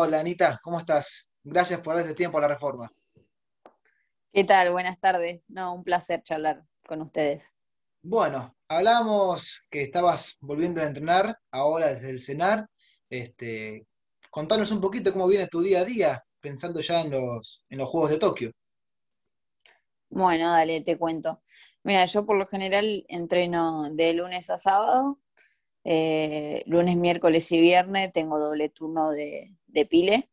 Hola Anita, ¿cómo estás? Gracias por este tiempo a la reforma. ¿Qué tal? Buenas tardes. No, un placer charlar con ustedes. Bueno, hablamos que estabas volviendo a entrenar ahora desde el CENAR. Este, contanos un poquito cómo viene tu día a día, pensando ya en los, en los Juegos de Tokio. Bueno, dale, te cuento. Mira, yo por lo general entreno de lunes a sábado, eh, lunes, miércoles y viernes tengo doble turno de, de pile,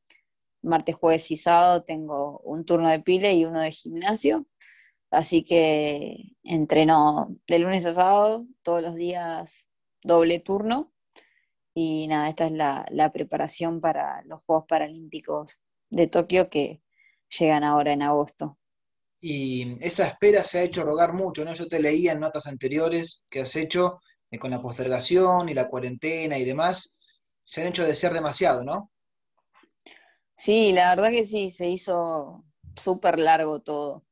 martes, jueves y sábado tengo un turno de pile y uno de gimnasio, así que entreno de lunes a sábado todos los días doble turno y nada, esta es la, la preparación para los Juegos Paralímpicos de Tokio que llegan ahora en agosto. Y esa espera se ha hecho rogar mucho, ¿no? Yo te leía en notas anteriores que has hecho eh, con la postergación y la cuarentena y demás, se han hecho desear demasiado, ¿no? Sí, la verdad que sí, se hizo súper largo todo.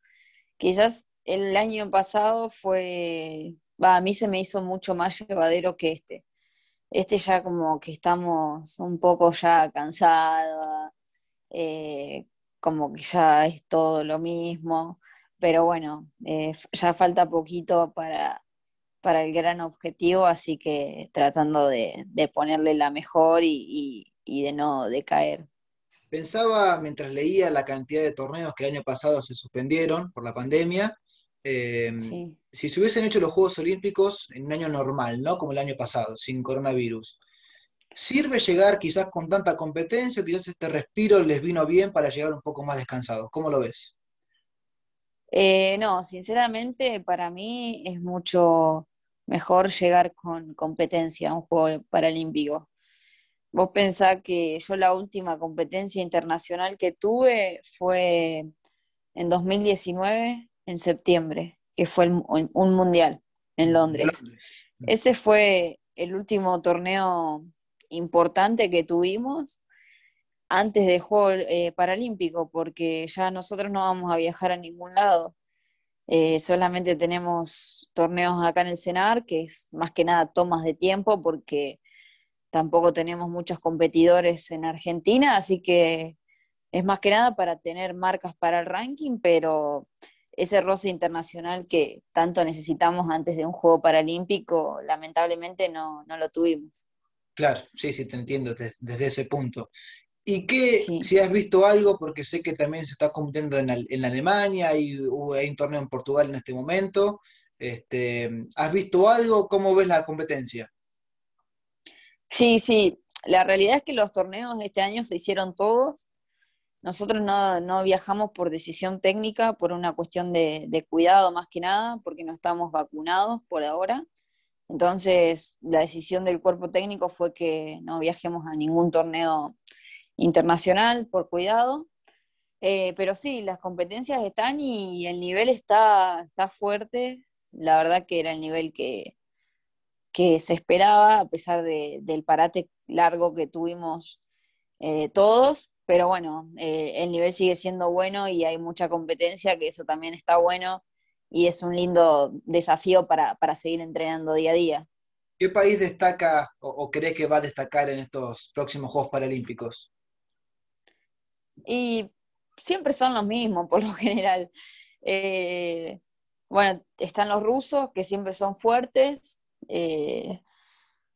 Quizás el año pasado fue, va, a mí se me hizo mucho más llevadero que este. Este ya como que estamos un poco ya cansados, eh, como que ya es todo lo mismo, pero bueno, eh, ya falta poquito para, para el gran objetivo, así que tratando de, de ponerle la mejor y, y, y de no decaer. Pensaba mientras leía la cantidad de torneos que el año pasado se suspendieron por la pandemia, eh, Sí. si se hubiesen hecho los Juegos Olímpicos en un año normal, ¿no? Como el año pasado, sin coronavirus, ¿sirve llegar quizás con tanta competencia o quizás este respiro les vino bien para llegar un poco más descansados? ¿Cómo lo ves? Eh, no, sinceramente para mí es mucho mejor llegar con competencia a un juego paralímpico. Vos pensás que yo la última competencia internacional que tuve fue en 2019, en septiembre, que fue el- un mundial en De Londres. Londres. Ese fue el último torneo importante que tuvimos antes del Juego eh, Paralímpico, porque ya nosotros no vamos a viajar a ningún lado. Eh, solamente tenemos torneos acá en el CENAR, que es más que nada tomas de tiempo, porque tampoco tenemos muchos competidores en Argentina, así que es más que nada para tener marcas para el ranking, pero ese roce internacional que tanto necesitamos antes de un Juego Paralímpico, lamentablemente no, no lo tuvimos. Claro, sí, sí, te entiendo des- desde ese punto. ¿Y qué, Sí. si has visto algo, porque sé que también se está compitiendo en, en Alemania y hubo- hay un torneo en Portugal en este momento, este, ¿has visto algo? ¿Cómo ves la competencia? Sí, sí, la realidad es que los torneos este año se hicieron todos. Nosotros no, no viajamos por decisión técnica, por una cuestión de, de cuidado más que nada, porque no estamos vacunados por ahora. Entonces, la decisión del cuerpo técnico fue que no viajemos a ningún torneo internacional por cuidado. Eh, pero sí, las competencias están y el nivel está, está fuerte. La verdad que era el nivel que, que se esperaba, a pesar de- del parate largo que tuvimos eh, todos. Pero bueno, eh, el nivel sigue siendo bueno y hay mucha competencia, que eso también está bueno y es un lindo desafío para, para seguir entrenando día a día. ¿Qué país destaca o, o crees que va a destacar en estos próximos Juegos Paralímpicos? Y siempre son los mismos, por lo general. Eh, bueno, están los rusos, que siempre son fuertes, eh,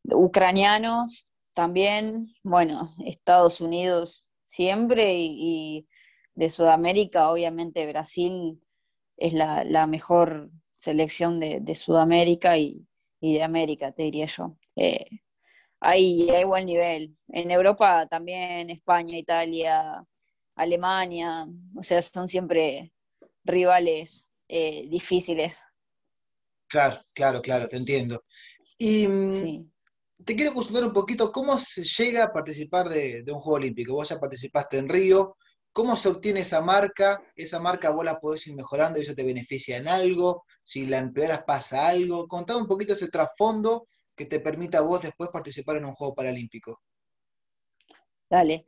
ucranianos también, bueno, Estados Unidos siempre y, de Sudamérica, obviamente Brasil es la, mejor selección de, Sudamérica y, y de América, te diría yo. Eh, hay, hay buen nivel. En Europa también, España, Italia, Alemania, o sea, son siempre rivales eh, difíciles. Claro, claro, claro, te entiendo. Y mm, Sí. te quiero consultar un poquito cómo se llega a participar de, de un Juego Olímpico. Vos ya participaste en Río, ¿cómo se obtiene esa marca? Esa marca vos la podés ir mejorando y eso te beneficia en algo. Si la empeoras pasa algo. Contame un poquito ese trasfondo que te permita a vos después participar en un Juego Paralímpico. Dale.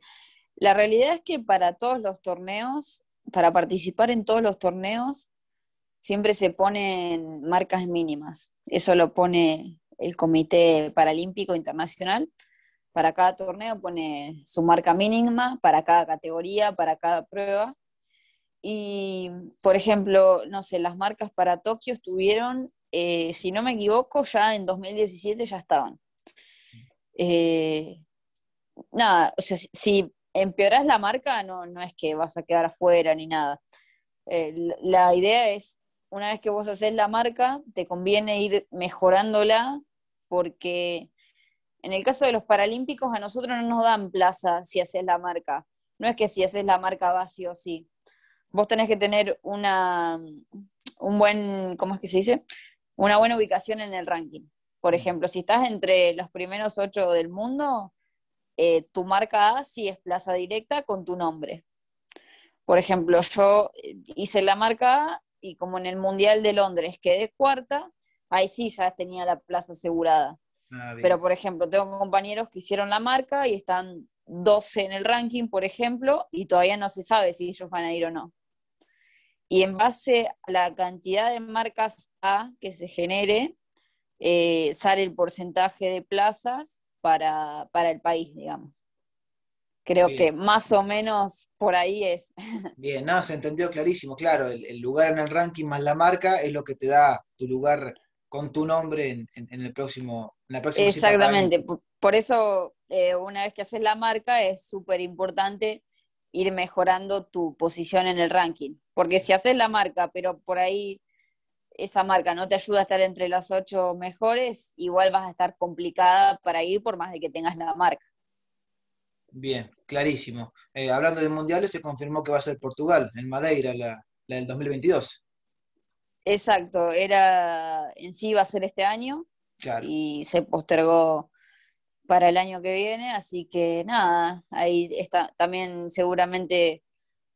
La realidad es que para todos los torneos, para participar en todos los torneos, siempre se ponen marcas mínimas. Eso lo pone el Comité Paralímpico Internacional. para cada torneo pone su marca mínima, para cada categoría, para cada prueba. Y, por ejemplo, no sé, las marcas para Tokio estuvieron, eh, si no me equivoco, ya en 2017 ya estaban. Eh, nada, o sea, si empeoras la marca, no, no es que vas a quedar afuera ni nada. Eh, la idea es, una vez que vos haces la marca, te conviene ir mejorándola porque en el caso de los Paralímpicos a nosotros no nos dan plaza si haces la marca. No es que si haces la marca va sí o sí. Vos tenés que tener una, un buen, ¿cómo es que se dice? Una buena ubicación en el ranking. Por ejemplo, si estás entre los primeros ocho del mundo, eh, tu marca A sí es plaza directa con tu nombre. Por ejemplo, yo eh, hice la marca A y como en el Mundial de Londres quedé cuarta, ahí sí ya tenía la plaza asegurada. Ah, Pero, por ejemplo, tengo compañeros que hicieron la marca y están 12 en el ranking, por ejemplo, y todavía no se sabe si ellos van a ir o no. Y en base a la cantidad de marcas A que se genere, eh, sale el porcentaje de plazas para, el país, digamos. Creo que más o menos por ahí es. Bien, no, se entendió clarísimo, claro, el, lugar en el ranking más la marca es lo que te da tu lugar con tu nombre en, el próximo, en la próxima Exactamente, por, eso eh, una vez que haces la marca es súper importante ir mejorando tu posición en el ranking, porque si haces la marca, pero por ahí esa marca no te ayuda a estar entre las ocho mejores, igual vas a estar complicada para ir por más de que tengas la marca. Bien, clarísimo. Eh, hablando de mundiales, se confirmó que va a ser Portugal, en Madeira, la, del 2022. Exacto, era en sí va a ser este año y se postergó para el año que viene, así que nada, ahí está también seguramente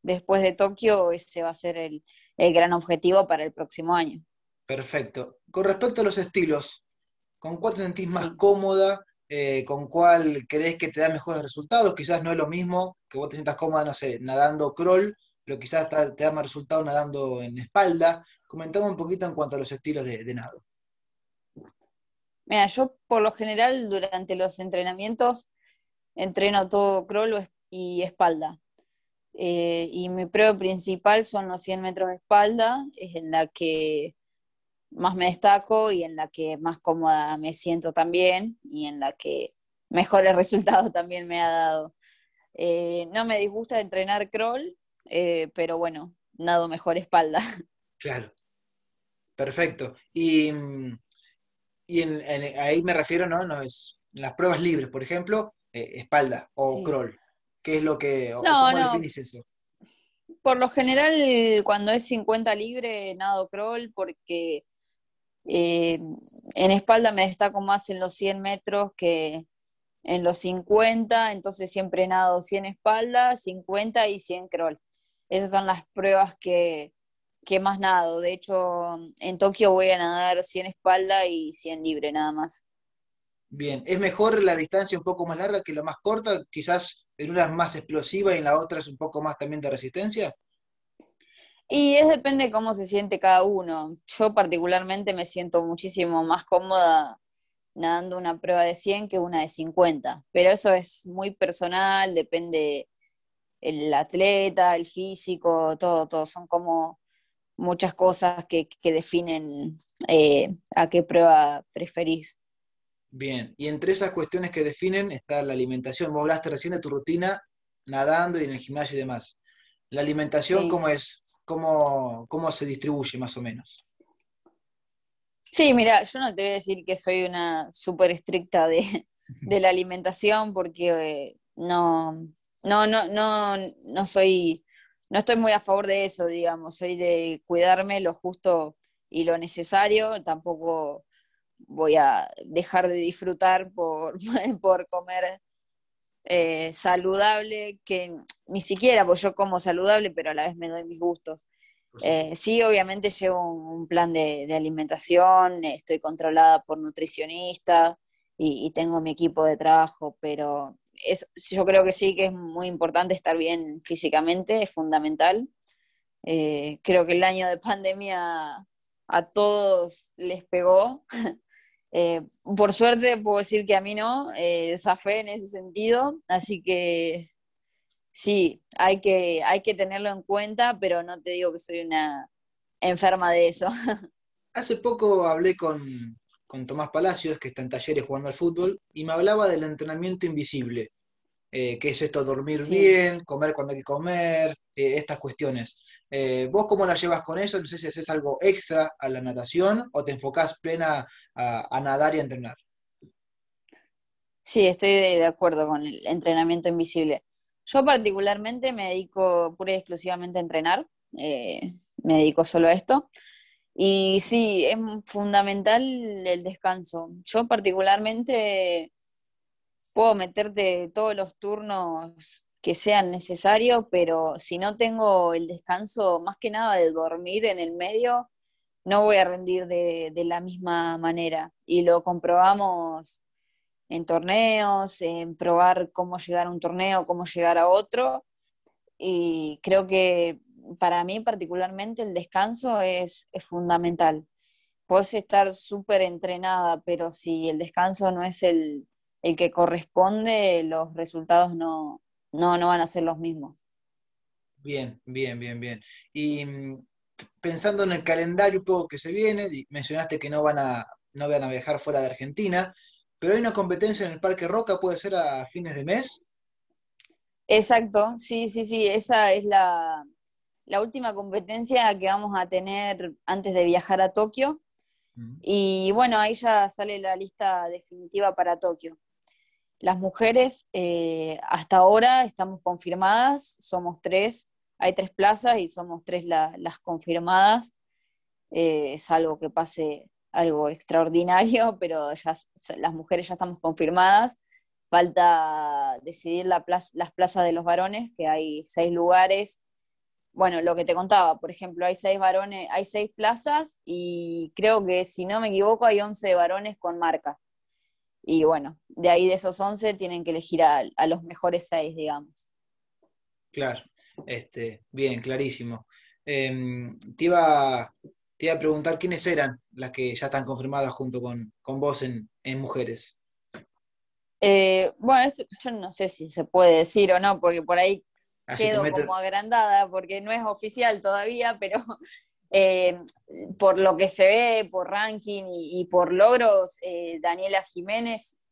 después de Tokio ese va a ser el, el gran objetivo para el próximo año. Perfecto. Con respecto a los estilos, ¿con cuál te sentís más cómoda? Eh, ¿Con cuál crees que te da mejores resultados? Quizás no es lo mismo que vos te sientas cómoda, no sé, nadando crawl, pero quizás te da más resultado nadando en espalda. Comentame un poquito en cuanto a los estilos de, nado. Mira, yo por lo general durante los entrenamientos entreno todo crawl y espalda. Eh, y mi prueba principal son los 100 metros de espalda, es en la que más me destaco y en la que más cómoda me siento también y en la que mejores resultados también me ha dado. Eh, no me disgusta entrenar crawl, eh, pero bueno, nado mejor espalda. Claro, perfecto. Y, y ahí me refiero, ¿no? no es, en las pruebas libres, por ejemplo, espalda o crawl. ¿Qué es lo que... No, ¿Cómo definís eso? Por lo general, cuando es 50 libre, nado crawl, porque eh, en espalda me destaco más en los 100 metros que en los 50, entonces siempre nado 100 espalda, 50 y 100 crawl. Esas son las pruebas que, que más nado. De hecho, en Tokio voy a nadar 100 espalda y 100 libre nada más. Bien, ¿es mejor la distancia un poco más larga que la más corta? Quizás en una es más explosiva y en la otra es un poco más también de resistencia? Y es depende de cómo se siente cada uno. Yo particularmente me siento muchísimo más cómoda nadando una prueba de 100 que una de 50, pero eso es muy personal, depende el atleta, el físico, todo, todo, son como muchas cosas que, definen eh, a qué prueba preferís. Bien, y entre esas cuestiones que definen está la alimentación. Vos hablaste recién de tu rutina nadando y en el gimnasio y demás. ¿La alimentación cómo es? ¿Cómo, ¿Cómo se distribuye más o menos? Sí, mira, yo no te voy a decir que soy una súper estricta de, la alimentación porque eh, no, no, no, no, no soy, no estoy muy a favor de eso, digamos. Soy de cuidarme lo justo y lo necesario. Tampoco voy a dejar de disfrutar por, por comer eh, saludable, que ni siquiera, pues yo como saludable, pero a la vez me doy mis gustos. Eh, sí, obviamente llevo un, plan de, alimentación, estoy controlada por nutricionista y, tengo mi equipo de trabajo, pero es, yo creo que sí que es muy importante estar bien físicamente, es fundamental. Eh, creo que el año de pandemia a todos les pegó Eh, por suerte puedo decir que a mí no, eh, fe en ese sentido, así que sí, hay que, hay que tenerlo en cuenta, pero no te digo que soy una enferma de eso. Hace poco hablé con, Tomás Palacios, que está en talleres jugando al fútbol, y me hablaba del entrenamiento invisible, eh, que es esto, dormir bien, comer cuando hay que comer, eh, estas cuestiones. Eh, ¿Vos cómo la llevas con eso? No sé si haces algo extra a la natación o te enfocás plena a, nadar y a entrenar. Sí, estoy de, acuerdo con el entrenamiento invisible. Yo particularmente me dedico pura y exclusivamente a entrenar, me dedico solo a esto. Y sí, es fundamental el descanso. Yo particularmente puedo meterte todos los turnos que sean necesarios, pero si no tengo el descanso, más que nada de dormir en el medio, no voy a rendir de, de la misma manera. Y lo comprobamos en torneos, en probar cómo llegar a un torneo, cómo llegar a otro. Y creo que para mí particularmente el descanso es, fundamental. Puedes estar súper entrenada, pero si el descanso no es el, que corresponde, los resultados no, no, van a ser los mismos. Bien, bien, bien, bien. Y mm, pensando en el calendario que se viene, mencionaste que no van a, no van a viajar fuera de Argentina, pero hay una competencia en el Parque Roca, puede ser a fines de mes. Exacto, sí, sí, sí, esa es la, la última competencia que vamos a tener antes de viajar a Tokio. Y bueno, ahí ya sale la lista definitiva para Tokio. Las mujeres eh, hasta ahora estamos confirmadas, somos tres, hay tres plazas y somos tres las confirmadas, eh, salvo que pase algo extraordinario, pero ya las mujeres ya estamos confirmadas. Falta decidir la las plazas de los varones, que hay seis lugares bueno, lo que te contaba, por ejemplo, hay seis varones, hay seis plazas y creo que si no me equivoco hay 11 varones con marca. Y bueno, de ahí de esos 11 tienen que elegir a, los mejores seis, digamos. Claro, este, bien, clarísimo. Em, te, iba, te, iba, a preguntar quiénes eran las que ya están confirmadas junto con, vos en, mujeres. Eh, bueno, yo no sé si se puede decir o no, porque por ahí quedo como agrandada porque no es oficial todavía, pero eh, por lo que se ve, por ranking y, por logros, eh, Daniela Jiménez,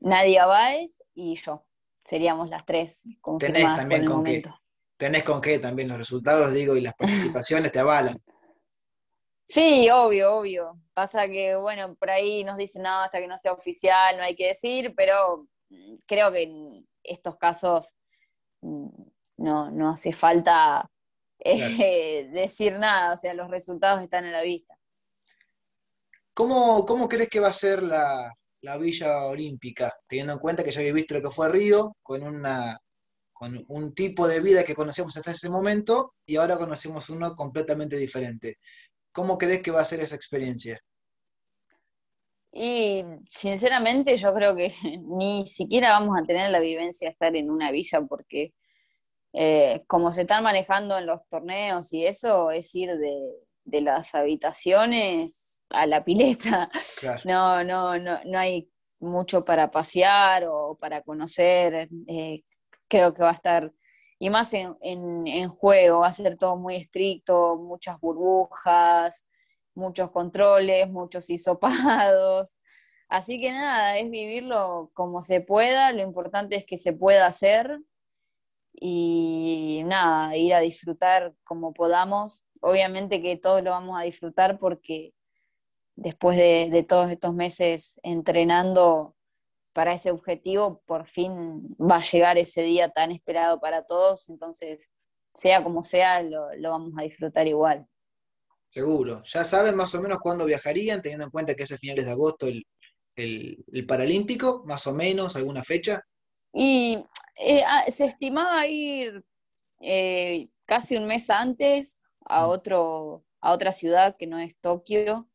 Nadia Báez y yo. Seríamos las tres tenés también con qué, tenés con qué también los resultados, digo, y las participaciones te avalan. Sí, obvio, obvio. Pasa que, bueno, por ahí nos dicen, no, hasta que no sea oficial, no hay que decir, pero mm, creo que en estos casos no, no hace falta eh, decir nada, o sea, los resultados están en la vista. ¿Cómo, cómo crees que va a ser la, Villa Olímpica, teniendo en cuenta que ya viviste lo que fue Río, con, una, con un tipo de vida que conocíamos hasta ese momento y ahora conocemos uno completamente diferente? ¿Cómo crees que va a ser esa experiencia? Y sinceramente yo creo que ni siquiera vamos a tener la vivencia de estar en una villa porque eh, como se están manejando en los torneos y eso, es ir de, las habitaciones a la pileta. No, no, no, no hay mucho para pasear o para conocer. Eh, creo que va a estar, y más en, en juego, va a ser todo muy estricto, muchas burbujas muchos controles, muchos hisopados. Así que nada, es vivirlo como se pueda, lo importante es que se pueda hacer y nada, ir a disfrutar como podamos. Obviamente que todos lo vamos a disfrutar porque después de, todos estos meses entrenando para ese objetivo, por fin va a llegar ese día tan esperado para todos, entonces sea como sea, lo vamos a disfrutar igual. Seguro. ¿Ya saben más o menos cuándo viajarían, teniendo en cuenta que es a finales de agosto el, Paralímpico? ¿Más o menos? ¿Alguna fecha? Y eh, ah, se estimaba ir eh, casi un mes antes a, mm. otro, a otra ciudad que no es Tokio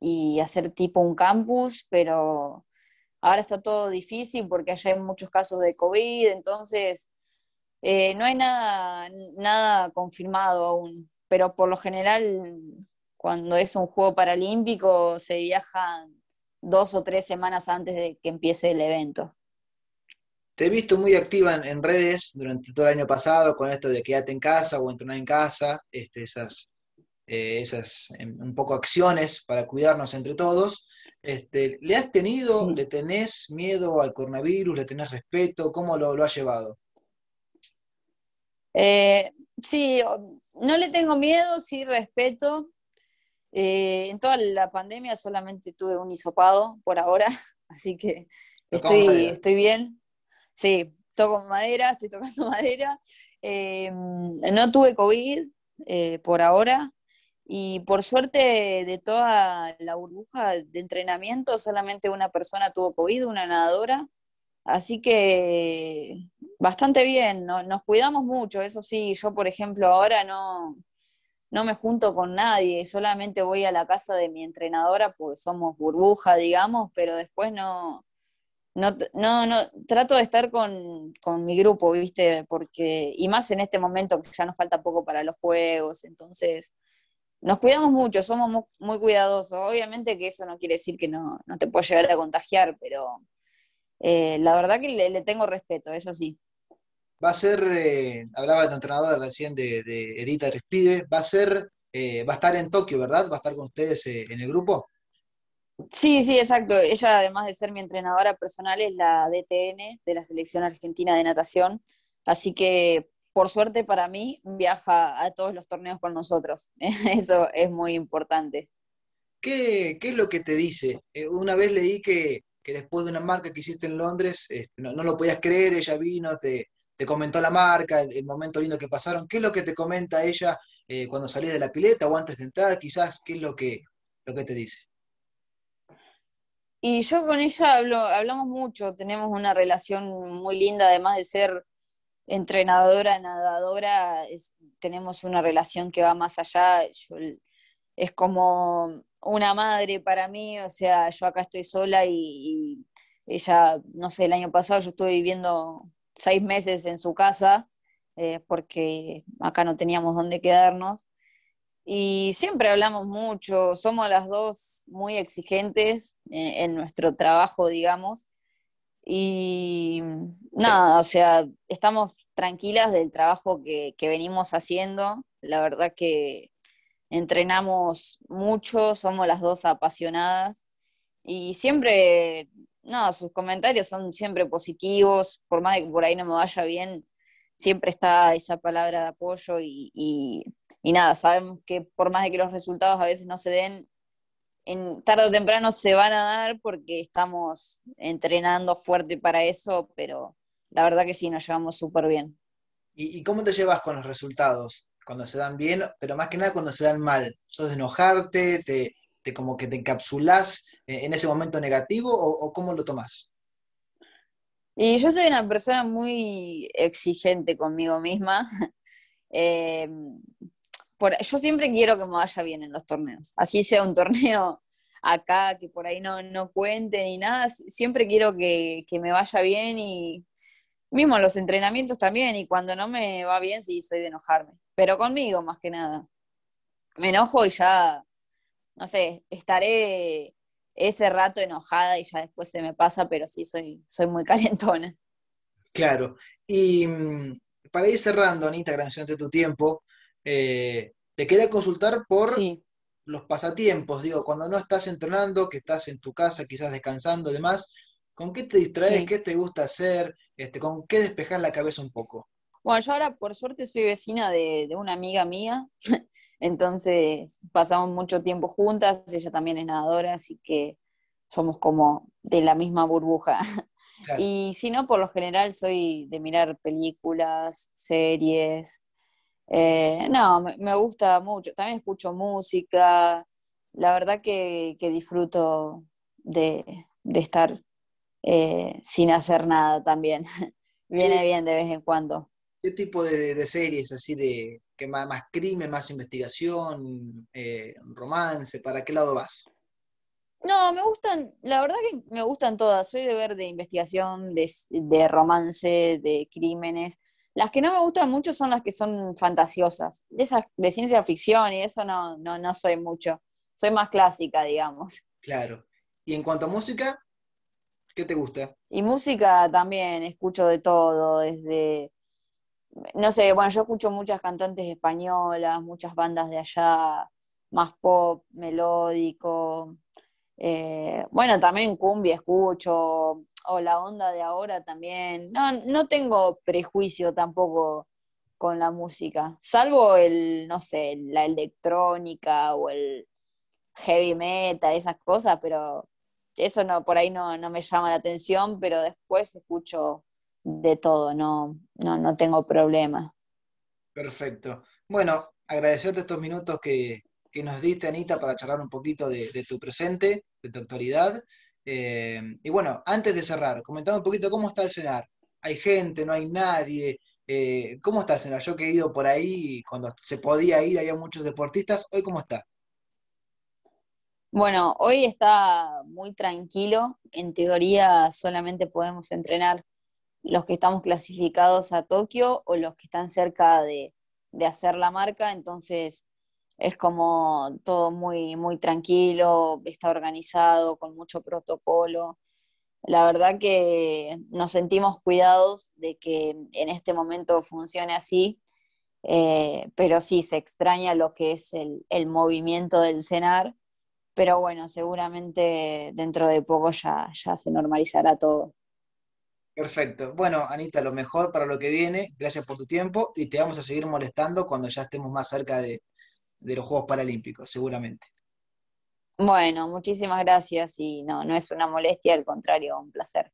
y hacer tipo un campus, pero ahora está todo difícil porque allá hay muchos casos de COVID, entonces eh, no hay nada, nada confirmado aún pero por lo general Cuando es un juego paralímpico se viaja dos o tres semanas antes de que empiece el evento. Te he visto muy activa en, redes durante todo el año pasado con esto de quedarte en casa o entrenar en casa, este, esas, eh, esas em, un poco acciones para cuidarnos entre todos. Este, ¿Le has tenido, le tenés miedo al coronavirus, le tenés respeto? ¿Cómo lo, lo has llevado? Eh, sí, no le tengo miedo, sí respeto. Eh, en toda la pandemia solamente tuve un hisopado por ahora, así que estoy, estoy bien. Sí, toco madera, estoy tocando madera. Eh, no tuve COVID por ahora y por suerte de toda la burbuja de entrenamiento solamente una persona tuvo COVID, una nadadora. Así que bastante bien, nos cuidamos mucho, eso sí, yo por ejemplo ahora no, no me junto con nadie, solamente voy a la casa de mi entrenadora porque somos burbuja, digamos, pero después no, no, no, no trato de estar con, con, mi grupo, ¿viste? Porque, y más en este momento que ya nos falta poco para los juegos, entonces nos cuidamos mucho, somos muy, cuidadosos. Obviamente que eso no quiere decir que no, no te pueda llegar a contagiar, pero eh, la verdad que le, tengo respeto, eso sí. Va a ser, eh, hablaba de tu entrenador recién de, de Edita Respide, va a ser, eh, va a estar en Tokio, ¿verdad? ¿Va a estar con ustedes en el grupo? Sí, sí, exacto. Ella, además de ser mi entrenadora personal, es la DTN de la Selección Argentina de Natación. Así que, por suerte para mí, viaja a todos los torneos con nosotros. Eso es muy importante. ¿Qué, qué es lo que te dice? una vez leí que que después de una marca que hiciste en Londres, este, no, lo podías creer, ella vino, te, te comentó la marca, el, momento lindo que pasaron. ¿Qué es lo que te comenta ella eh, cuando salís de la pileta o antes de entrar? Quizás, ¿qué es lo que, lo que te dice? Y yo con ella hablo, hablamos mucho, tenemos una relación muy linda, además de ser entrenadora, nadadora, tenemos una relación que va más allá. es como una madre para mí, o sea, yo acá estoy sola y, ella, no sé, el año pasado yo estuve viviendo seis meses en su casa eh, porque acá no teníamos dónde quedarnos. Y siempre hablamos mucho, somos las dos muy exigentes en, nuestro trabajo, digamos. Y nada, o sea, estamos tranquilas del trabajo que, que venimos haciendo. La verdad que entrenamos mucho, somos las dos apasionadas y siempre, no, sus comentarios son siempre positivos, por más de que por ahí no me vaya bien, siempre está esa palabra de apoyo y, y, nada, sabemos que por más de que los resultados a veces no se den, en, tarde o temprano se van a dar porque estamos entrenando fuerte para eso, pero la verdad que sí, nos llevamos súper bien. ¿Y, cómo te llevas con los resultados? cuando se dan bien, pero más que nada cuando se dan mal. ¿Sos de enojarte? ¿Te, te como que te encapsulás en ese momento negativo o, cómo lo tomás? Y yo soy una persona muy exigente conmigo misma. Em, yo siempre quiero que me vaya bien en los torneos. Así sea un torneo acá que por ahí no, no cuente ni nada, siempre quiero que, que me vaya bien y mismo los entrenamientos también. Y cuando no me va bien, sí, soy de enojarme pero conmigo más que nada. Me enojo y ya, no sé, estaré ese rato enojada y ya después se me pasa, pero sí soy, soy muy calentona. Claro. Y mm, para ir cerrando, Anita, gracias de tu tiempo, eh, te quería consultar por los pasatiempos. Digo, cuando no estás entrenando, que estás en tu casa, quizás descansando, demás, ¿con qué te distraes? ¿Qué te gusta hacer? Este, ¿Con qué despejas la cabeza un poco? Bueno, yo ahora por suerte soy vecina de, una amiga mía, entonces pasamos mucho tiempo juntas, ella también es nadadora, así que somos como de la misma burbuja. Y si no, por lo general soy de mirar películas, series. Eh, no, me, gusta mucho. También escucho música. La verdad que, disfruto de, estar eh, sin hacer nada también. Viene bien de vez en cuando. ¿Qué tipo de, series así de que más, más crimen, más investigación, eh, romance? ¿Para qué lado vas? No, me gustan, la verdad que me gustan todas. Soy de ver de investigación, de, romance, de crímenes. Las que no me gustan mucho son las que son fantasiosas. De esas de ciencia ficción y eso no, no, no soy mucho. Soy más clásica, digamos. Claro. Y en cuanto a música, ¿qué te gusta? Y música también, escucho de todo, desde, no sé, bueno, yo escucho muchas cantantes españolas, muchas bandas de allá, más pop, melódico. Eh, bueno, también cumbia escucho, o la onda de ahora también. No, no tengo prejuicio tampoco con la música, salvo el, no sé, la electrónica o el heavy metal, esas cosas, pero eso no, por ahí no, no me llama la atención, pero después escucho de todo, no, no, no tengo problema. Perfecto. Bueno, agradecerte estos minutos que, que nos diste, Anita, para charlar un poquito de, de tu presente, de tu actualidad. Eh, y bueno, antes de cerrar, comentame un poquito cómo está el cenar. ¿Hay gente? ¿No hay nadie? Eh, ¿Cómo está el cenar? Yo que he ido por ahí, cuando se podía ir, había muchos deportistas. ¿Hoy cómo está? Bueno, hoy está muy tranquilo. En teoría solamente podemos entrenar los que estamos clasificados a Tokio o los que están cerca de, de hacer la marca. Entonces, es como todo muy, muy tranquilo, está organizado, con mucho protocolo. La verdad que nos sentimos cuidados de que en este momento funcione así, eh, pero sí se extraña lo que es el, el, movimiento del cenar, pero bueno, seguramente dentro de poco ya, ya se normalizará todo. Perfecto. Bueno, Anita, lo mejor para lo que viene. Gracias por tu tiempo y te vamos a seguir molestando cuando ya estemos más cerca de, de los Juegos Paralímpicos, seguramente. Bueno, muchísimas gracias y no, no es una molestia, al contrario, un placer.